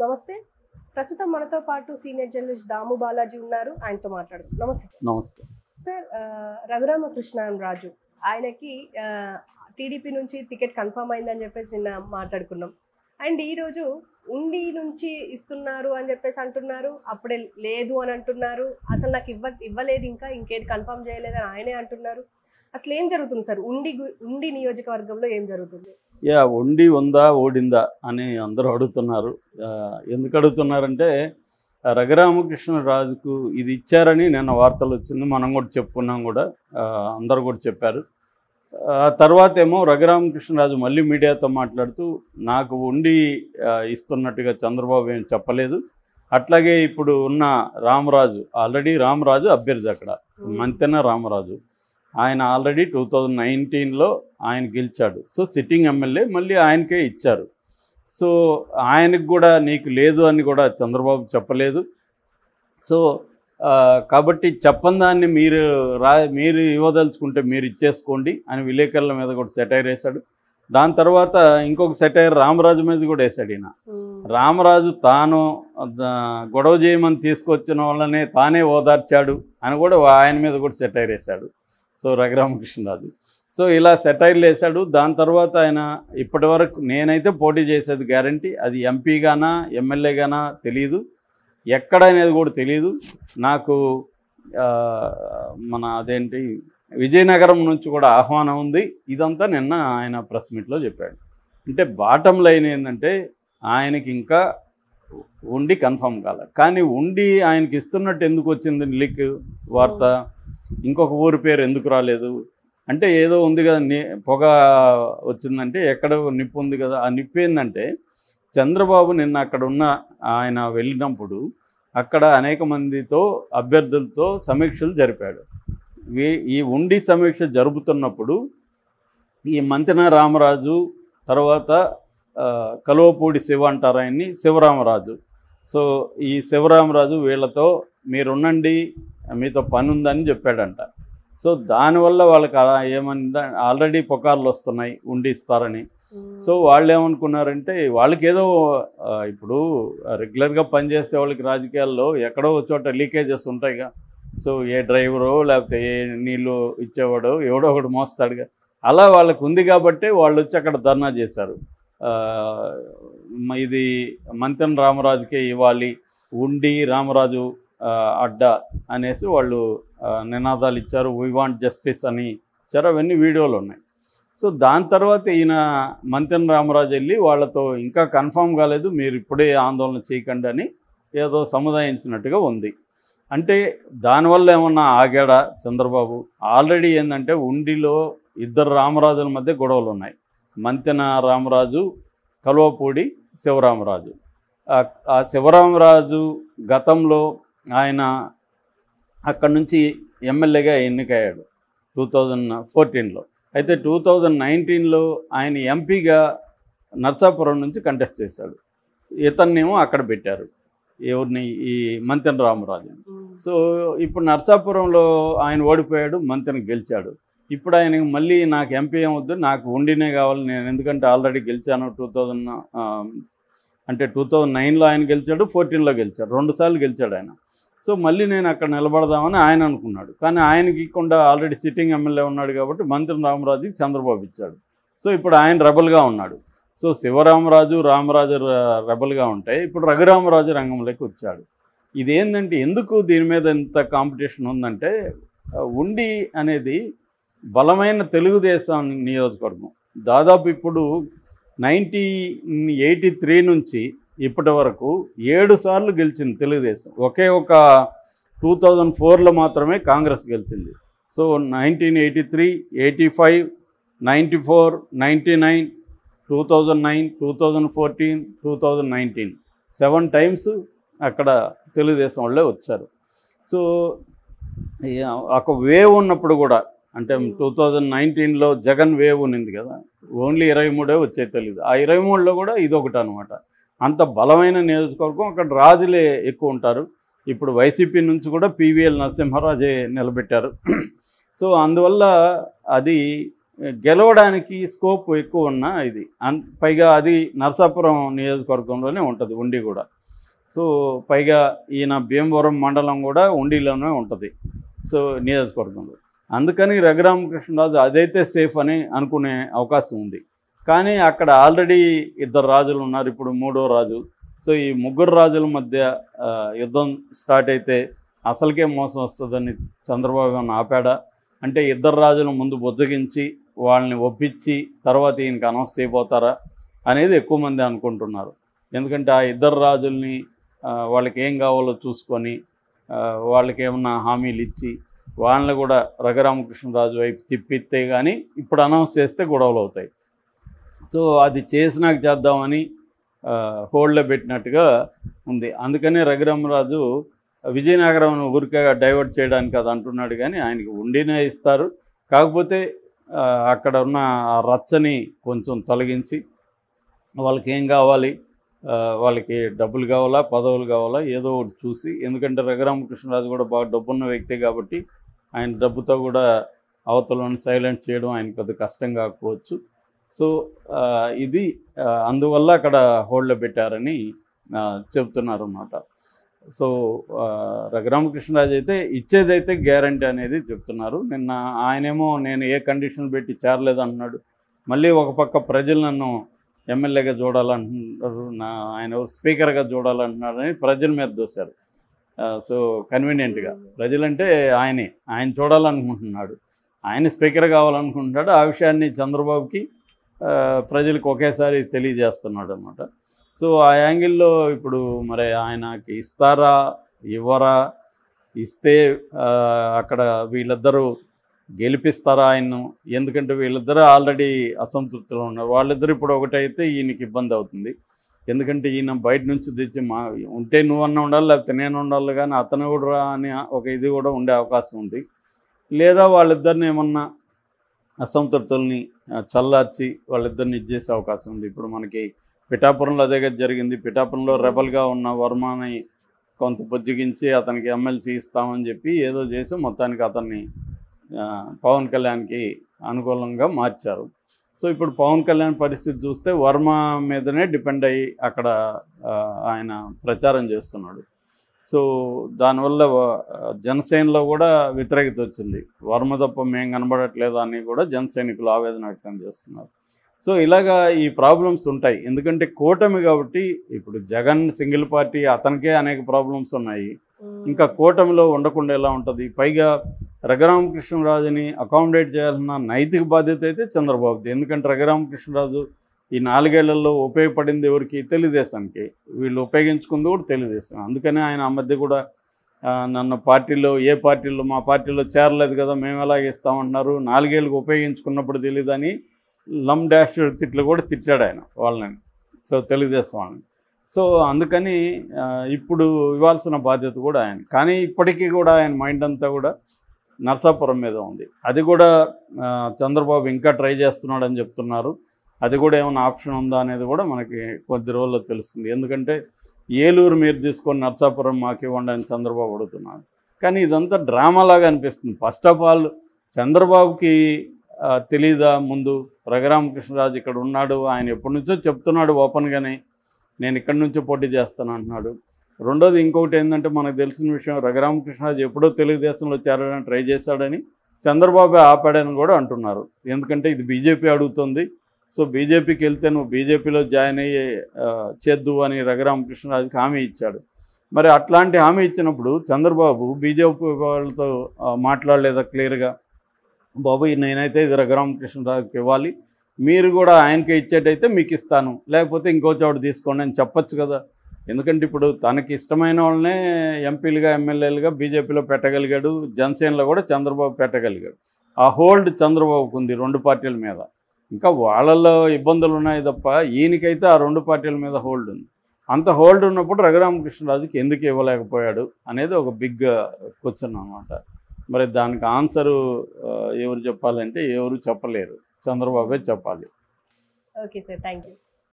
నమస్తే. ప్రస్తుతం మనతో పాటు సీనియర్ జర్నలిస్ట్ దాము బాలాజీ ఉన్నారు. ఆయనతో మాట్లాడదాం. నమస్తే. నమస్తే. సార్ ఆ, రఘురామకృష్ణన్ రాజు ఆయనకి టీడీపీ నుంచి టికెట్ కన్ఫర్మ్ అయిందని చెప్పేసి నిన్న మాట్లాడుకున్నాం. అండ్ ఈరోజు ఉండి నుంచి ఇస్తున్నారు అని చెప్పేసి అంటున్నారు. అప్పుడే లేదు అని అంటున్నారు. అసలు నాకు ఇవ్వ ఇవ్వలేదు ఇంకా ఇంకేది కన్ఫర్మ్ చేయలేదని ఆయనే అంటున్నారు. అసలు ఏం జరుగుతుంది సార్? ఉండి ఉండి నియోజకవర్గంలో ఏం జరుగుతుంది? యా ఉండి ఉందా ఓడిందా అని అందరూ అడుగుతున్నారు. ఎందుకు అడుగుతున్నారంటే రఘురామకృష్ణరాజుకు ఇది ఇచ్చారని నిన్న వార్తలు వచ్చింది. మనం కూడా చెప్పుకున్నాం కూడా. అందరూ కూడా చెప్పారు. ఆ తర్వాత ఏమో రఘురామకృష్ణరాజు మళ్ళీ మీడియాతో మాట్లాడుతూ నాకు ఉండి ఇస్తున్నట్టుగా చంద్రబాబు ఏం చెప్పలేదు. అట్లాగే ఇప్పుడు ఉన్న రామరాజు ఆల్రెడీ రామరాజు అభ్యర్థి అక్కడ. మంతెన రామరాజు. ఆయన ఆల్రెడీ టూ థౌజండ్ నైన్టీన్లో ఆయన గెలిచాడు. సో సిట్టింగ్ ఎమ్మెల్యే మళ్ళీ ఆయనకే ఇచ్చారు. సో ఆయనకు కూడా నీకు లేదు అని కూడా చంద్రబాబు చెప్పలేదు. సో కాబట్టి చెప్పని దాన్ని మీరు రా మీరు ఇవ్వదలుచుకుంటే మీరు ఇచ్చేసుకోండి అని విలేకరుల మీద కూడా సెటైర్ వేశాడు. దాని తర్వాత ఇంకొక సెటైర్ రామరాజు మీద కూడా వేశాడు ఈయన. రామరాజు తాను గొడవ చేయమని తీసుకొచ్చిన వాళ్ళనే తానే ఓదార్చాడు అని కూడా ఆయన మీద కూడా సెటైర్ వేశాడు. సో రఘురామకృష్ణరాజు సో ఇలా సెటైర్లు వేశాడు. దాని తర్వాత ఆయన ఇప్పటి వరకు నేనైతే పోటీ చేసేది గ్యారంటీ. అది ఎంపీగానా ఎమ్మెల్యేగానా తెలియదు ఎక్కడ అనేది కూడా తెలియదు నాకు మన అదేంటి విజయనగరం నుంచి కూడా ఆహ్వానం ఉంది. ఇదంతా నిన్న ఆయన ప్రెస్ మీట్లో చెప్పాడు. అంటే బాటం లైన్ ఏంటంటే ఆయనకి ఇంకా ఉండి కన్ఫర్మ్ కాలే. కానీ ఉండి ఆయనకి ఇస్తున్నట్టు ఎందుకు వచ్చింది లీక్ వార్త? ఇంకొక ఊరి పేరు ఎందుకు రాలేదు? అంటే ఏదో ఉంది కదా ని పొగ వచ్చిందంటే ఎక్కడ నిప్పు ఉంది కదా ఆ నిప్పు ఏంటంటే చంద్రబాబు నిన్న అక్కడ ఉన్న ఆయన వెళ్ళినప్పుడు అక్కడ అనేక మందితో అభ్యర్థులతో సమీక్షలు జరిపాడు. ఈ ఉండి సమీక్ష జరుపుతున్నప్పుడు ఈ మంతెన రామరాజు తర్వాత కలువపూడి శివ అంటారు ఆయన్ని శివరామరాజు. సో ఈ శివరామరాజు వీళ్ళతో మీరుండండి మీతో పని ఉందని చెప్పాడంట. సో దానివల్ల వాళ్ళకి అలా ఏమన్నా ఆల్రెడీ పుకార్లు వస్తున్నాయి ఉండి ఇస్తారని సో వాళ్ళు ఏమనుకున్నారంటే వాళ్ళకి ఏదో ఇప్పుడు రెగ్యులర్గా పనిచేసే వాళ్ళకి రాజకీయాల్లో ఎక్కడో చోట లీకేజెస్ ఉంటాయిగా. సో ఏ డ్రైవరో లేకపోతే ఏ నీళ్ళు ఇచ్చేవాడో ఎవడో ఒకడు మోస్తాడుగా. అలా వాళ్ళకు ఉంది కాబట్టి వాళ్ళు వచ్చి అక్కడ ధర్నా చేశారు. ఇది మంతెన రామరాజుకే ఇవ్వాలి ఉండి రామరాజు అడ్డ అనేసి వాళ్ళు నినాదాలు ఇచ్చారు. వీ వాంట్ జస్టిస్ అని ఇచ్చారు. అవన్నీ వీడియోలు ఉన్నాయి. సో దాని తర్వాత ఈయన మంతెన రామరాజు వెళ్ళి వాళ్ళతో ఇంకా కన్ఫామ్ కాలేదు మీరు ఇప్పుడే ఆందోళన చేయకండి అని ఏదో సముదాయించినట్టుగా ఉంది. అంటే దానివల్ల ఏమన్నా ఆగాడా చంద్రబాబు? ఆల్రెడీ ఏంటంటే ఉండిలో ఇద్దరు రామరాజుల మధ్య గొడవలు ఉన్నాయి. మంతెన రామరాజు కలువపూడి శివరామరాజు. ఆ శివరామరాజు గతంలో ఆయన అక్కడి నుంచి ఎమ్మెల్యేగా ఎన్నికయ్యాడు టూ థౌజండ్ ఫోర్టీన్లో. అయితే టూ థౌజండ్ నైన్టీన్లో ఆయన ఎంపీగా నర్సాపురం నుంచి కంటెస్ట్ చేశాడు. ఇతన్నేమో అక్కడ పెట్టారు. ఎవరిని? ఈ మంతెన రామరాజు సో ఇప్పుడు నర్సాపురంలో ఆయన ఓడిపోయాడు మంతెన గెలిచాడు. ఇప్పుడు ఆయన మళ్ళీ నాకు ఎంపీ ఏమొద్దు నాకు ఉండినే కావాలి నేను ఎందుకంటే ఆల్రెడీ గెలిచాను టూ థౌజండ్ అంటే టూ థౌజండ్ నైన్లో ఆయన గెలిచాడు ఫోర్టీన్లో గెలిచాడు రెండుసార్లు గెలిచాడు ఆయన. సో మళ్ళీ నేను అక్కడ నిలబడదామని ఆయన అనుకున్నాడు. కానీ ఆయనకి ఇవ్వకుండా ఆల్రెడీ సిట్టింగ్ ఎమ్మెల్యే ఉన్నాడు కాబట్టి మంత్రి రామరాజుకి చంద్రబాబు ఇచ్చాడు. సో ఇప్పుడు ఆయన రెబల్గా ఉన్నాడు. సో శివరామరాజు రామరాజు రెబల్గా ఉంటాయి ఇప్పుడు రఘురామరాజు రంగంలోకి వచ్చాడు. ఇదేంటంటే ఎందుకు దీని మీద ఇంత కాంపిటీషన్ ఉందంటే ఉండి అనేది బలమైన తెలుగుదేశం నియోజకవర్గం. దాదాపు ఇప్పుడు నైంటీ ఎయిటీ త్రీ నుంచి ఇప్పటి వరకు ఏడు సార్లు గెలిచింది తెలుగుదేశం. ఒకే ఒక టూ థౌజండ్ ఫోర్లో మాత్రమే కాంగ్రెస్ గెలిచింది. So nineteen eighty three eighty five ninety four ninety nine two thousand nine two thousand fourteen two thousand nineteen. Seven times అక్కడ తెలుగుదేశం వాళ్ళే వచ్చారు. సో ఒక వేవ్ ఉన్నప్పుడు కూడా అంటే టూ థౌజండ్ నైన్టీన్లో జగన్ వేవ్ ఉన్నింది కదా ఓన్లీ ఇరవై మూడే వచ్చే తెలియదు ఆ ఇరవై మూడులో కూడా ఇదొకటి అనమాట అంత బలమైన నియోజకవర్గం. అక్కడ రాజులే ఎక్కువ ఉంటారు. ఇప్పుడు వైసీపీ నుంచి కూడా పీవీఎల్ నరసింహారాజే నిలబెట్టారు. సో అందువల్ల అది గెలవడానికి స్కోప్ ఎక్కువ ఉన్న ఇది. అన్ పైగా అది నరసాపురం నియోజకవర్గంలోనే ఉంటుంది ఉండి కూడా. సో పైగా ఈయన భీమవరం మండలం కూడా ఉండిలోనే ఉంటుంది సో నియోజకవర్గంలో. అందుకని రఘురామకృష్ణరాజు అదైతే సేఫ్ అని అనుకునే అవకాశం ఉంది. కానీ అక్కడ ఆల్రెడీ ఇద్దరు రాజులు ఉన్నారు. ఇప్పుడు మూడో రాజు. సో ఈ ముగ్గురు రాజుల మధ్య యుద్ధం స్టార్ట్ అయితే అసలుకే మోసం వస్తుందని చంద్రబాబు ఏమన్నా ఆపాడా? అంటే ఇద్దరు రాజులు ముందు బుజ్జగించి వాళ్ళని ఒప్పించి తర్వాత ఈయనకి అనౌన్స్ చేయబోతారా అనేది ఎక్కువ మంది అనుకుంటున్నారు. ఎందుకంటే ఆ ఇద్దరు రాజుల్ని వాళ్ళకి ఏం కావాలో చూసుకొని వాళ్ళకి ఏమన్నా హామీలు ఇచ్చి వాళ్ళని కూడా రఘురామకృష్ణరాజు వైపు తిప్పిస్తే కానీ ఇప్పుడు అనౌన్స్ చేస్తే గొడవలు అవుతాయి. సో అది చేసినాక చేద్దామని హోల్డ్లో పెట్టినట్టుగా ఉంది. అందుకనే రఘురామరాజు విజయనగరం ఊరికే డైవర్ట్ చేయడానికి అది అంటున్నాడు కానీ ఆయనకి ఉండినే ఇస్తారు. కాకపోతే అక్కడ ఉన్న ఆ రచ్చని కొంచెం తొలగించి వాళ్ళకి ఏం కావాలి వాళ్ళకి డబ్బులు కావాలా పదవులు కావాలా ఏదో ఒకటి చూసి ఎందుకంటే రఘురామకృష్ణరాజు కూడా బాగా డబ్బున్న వ్యక్తి కాబట్టి ఆయన డబ్బుతో కూడా అవతలను సైలెంట్ చేయడం ఆయన అది కష్టం కాకపోవచ్చు. సో ఇది అందువల్ల అక్కడ హోల్డ్లో పెట్టారని చెప్తున్నారు అన్నమాట సో రఘురామకృష్ణరాజు అయితే ఇచ్చేదైతే గ్యారంటీ అనేది చెప్తున్నారు. నిన్న ఆయనేమో నేను ఏ కండిషన్ పెట్టి చేరలేదు అంటున్నాడు. మళ్ళీ ఒక పక్క ప్రజలు నన్ను ఎమ్మెల్యేగా చూడాలంటున్నారు నా ఆయన స్పీకర్గా చూడాలంటున్నారని ప్రజల మీద దోశారు. సో కన్వీనియంట్గా. ప్రజలంటే ఆయనే. ఆయన చూడాలనుకుంటున్నాడు. ఆయన స్పీకర్ కావాలనుకుంటున్నాడు. ఆ విషయాన్ని చంద్రబాబుకి ప్రజలకు ఒకేసారి తెలియజేస్తున్నాడు అనమాట సో ఆ యాంగిల్లో ఇప్పుడు మరి ఆయనకి ఇస్తారా ఇవ్వరా ఇస్తే అక్కడ వీళ్ళిద్దరూ గెలిపిస్తారా ఆయన్ను? ఎందుకంటే వీళ్ళిద్దరూ ఆల్రెడీ అసంతృప్తిలో ఉన్నారు. వాళ్ళిద్దరు ఇప్పుడు ఒకటైతే ఈయనకి ఇబ్బంది అవుతుంది. ఎందుకంటే ఈయన బయట నుంచి తెచ్చి మా ఉంటే నువ్వన్నా ఉండాలి లేకపోతే నేను ఉండాలి కానీ అతను కూడా రా అని ఒక ఇది కూడా ఉండే అవకాశం ఉంది. లేదా వాళ్ళిద్దరిని ఏమన్నా అసంతృప్తుల్ని చల్లార్చి వాళ్ళిద్దరిని ఇచ్చేసే అవకాశం ఉంది. ఇప్పుడు మనకి పిఠాపురంలో అదే జరిగింది. పిఠాపురంలో రెబల్గా ఉన్న వర్మని కొంత బుజ్జగించి అతనికి ఎమ్మెల్సీ ఇస్తామని చెప్పి ఏదో చేసి మొత్తానికి అతన్ని పవన్ కళ్యాణ్కి అనుకూలంగా మార్చారు. సో ఇప్పుడు పవన్ కళ్యాణ్ పరిస్థితి చూస్తే వర్మ మీదనే డిపెండ్ అయ్యి అక్కడ ఆయన ప్రచారం చేస్తున్నాడు. సో దానివల్ల జనసేనలో కూడా వ్యతిరేకత వచ్చింది. వర్మ తప్ప మేము కనబడట్లేదు అని కూడా జన సైనికులు ఆవేదన వ్యక్తం చేస్తున్నారు. సో ఇలాగా ఈ ప్రాబ్లమ్స్ ఉంటాయి. ఎందుకంటే కూటమి కాబట్టి ఇప్పుడు జగన్ సింగిల్ పార్టీ అతనికే అనేక ప్రాబ్లమ్స్ ఉన్నాయి. ఇంకా కూటమిలో ఉండకుండా ఎలా ఉంటుంది? పైగా రఘురామకృష్ణరాజుని అకామిడేట్ చేయాలన్న నైతిక బాధ్యత అయితే చంద్రబాబుది. ఎందుకంటే రఘురామకృష్ణరాజు ఈ నాలుగేళ్ళలో ఉపయోగపడింది ఎవరికి? తెలుగుదేశానికి. వీళ్ళు ఉపయోగించుకుంది కూడా తెలుగుదేశం. అందుకనే ఆయన ఆ మధ్య కూడా నన్ను పార్టీలో ఏ పార్టీలో మా పార్టీలో చేరలేదు కదా మేము ఎలాగ ఇస్తామంటున్నారు. నాలుగేళ్ళకి ఉపయోగించుకున్నప్పుడు తెలియదని లమ్ డాష్ తిట్లు కూడా తిట్టాడు ఆయన వాళ్ళని. సో తెలుగుదేశం వాళ్ళని. సో అందుకని ఇప్పుడు ఇవ్వాల్సిన బాధ్యత కూడా ఆయన కానీ ఇప్పటికీ కూడా ఆయన మైండ్ అంతా కూడా నర్సాపురం మీద ఉంది. అది కూడా చంద్రబాబు ఇంకా ట్రై చేస్తున్నాడని చెప్తున్నారు. అది కూడా ఏమైనా ఆప్షన్ ఉందా అనేది కూడా మనకి కొద్ది రోజుల్లో తెలుస్తుంది. ఎందుకంటే ఏలూరు మీరు తీసుకొని నర్సాపురం మాకు ఇవ్వండి అని చంద్రబాబు అడుగుతున్నాడు. కానీ ఇదంతా డ్రామాలాగా అనిపిస్తుంది. ఫస్ట్ ఆఫ్ ఆల్ చంద్రబాబుకి తెలీదా ముందు? రఘురామకృష్ణరాజు ఇక్కడ ఉన్నాడు. ఆయన ఎప్పటి నుంచో చెప్తున్నాడు ఓపెన్గానే. నేను ఇక్కడి నుంచో పోటీ చేస్తాను అంటున్నాడు. రెండోది ఇంకొకటి ఏంటంటే మనకు తెలిసిన విషయం రఘురామకృష్ణరాజు ఎప్పుడో తెలుగుదేశంలో చేరడానికి ట్రై చేశాడని చంద్రబాబు ఆపాడని కూడా అంటున్నారు. ఎందుకంటే ఇది బీజేపీ అడుగుతుంది. సో బీజేపీకి వెళ్తే నువ్వు బీజేపీలో జాయిన్ అయ్యి చేద్దు అని రఘురామకృష్ణరాజుకి హామీ ఇచ్చాడు. మరి అట్లాంటి హామీ ఇచ్చినప్పుడు చంద్రబాబు బీజేపీ వాళ్ళతో మాట్లాడలేదా క్లియర్గా? బాబు నేనైతే ఇది రఘురామకృష్ణరాజుకి ఇవ్వాలి. మీరు కూడా ఆయనకే ఇచ్చేటైతే మీకు ఇస్తాను. లేకపోతే ఇంకో చోటు తీసుకోండి అని చెప్పొచ్చు కదా. ఎందుకంటే ఇప్పుడు తనకి ఇష్టమైన వాళ్ళనే ఎంపీలుగా ఎమ్మెల్యేలుగా బీజేపీలో పెట్టగలిగాడు. జనసేనలో కూడా చంద్రబాబు పెట్టగలిగాడు. ఆ హోల్డ్ చంద్రబాబుకు ఉంది రెండు పార్టీల మీద. ఇంకా వాళ్ళల్లో ఇబ్బందులు ఉన్నాయి తప్ప ఈయనకైతే ఆ రెండు పార్టీల మీద హోల్డ్ ఉంది. అంత హోల్డ్ ఉన్నప్పుడు రఘురామకృష్ణరాజుకి ఎందుకు ఇవ్వలేకపోయాడు అనేది ఒక బిగ్ క్వశ్చన్ అనమాట మరి దానికి ఆన్సరు ఎవరు చెప్పాలంటే ఎవరు చెప్పలేరు. చంద్రబాబే చెప్పాలి. Okay sir thank you